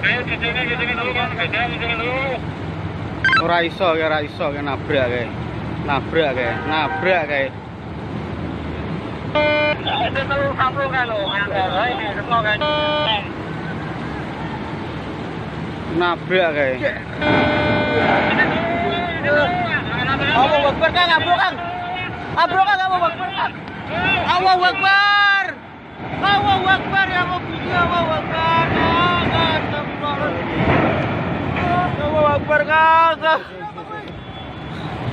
Ayo di sini, di sini dulu, Bang. Beda di sini dulu. Ora iso, ora iso kayak nabrak kayak. Nabrak kayak, nabrak kayak. Itu tuh kamu kalau ada semua kan. Nabrak kayak. Allahu Akbar Kang, abro Kang. Abro Kang, Allahu Akbar Kang. Allahu Akbar. Allah, wabarakatuh.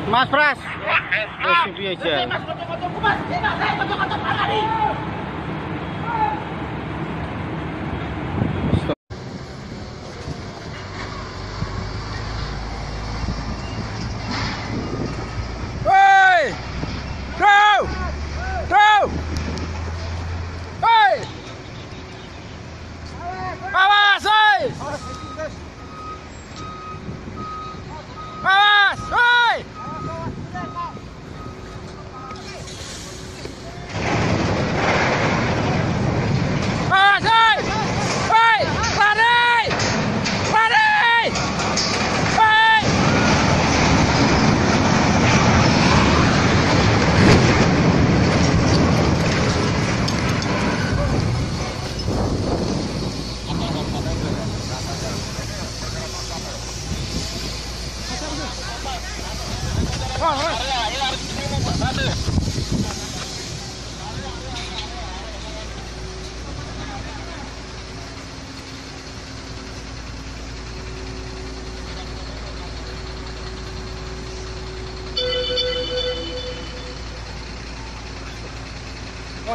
Mas Pras. Ya, Mas. Mas. Mas.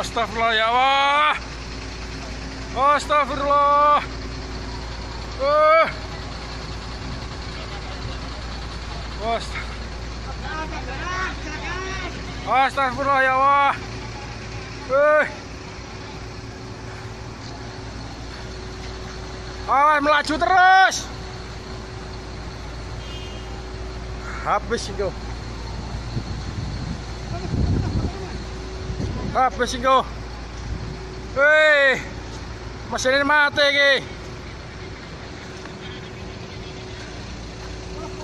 Astagfirullah ya Allah. Astagfirullah Astagfirullah ya Allah. hei, Awas melaju terus. Habis itu. Habis itu. Hei. Mesin mati ki,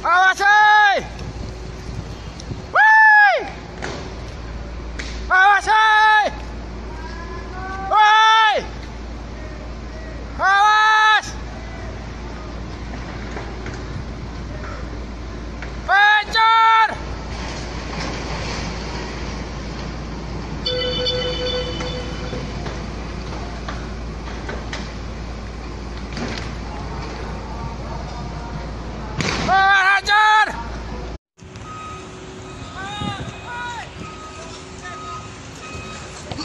Awas! Eh.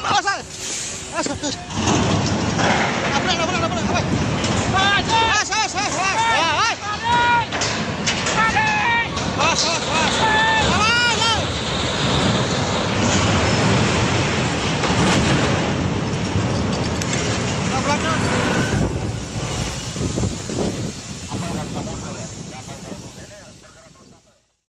二三二三对不了了。不了了不了了快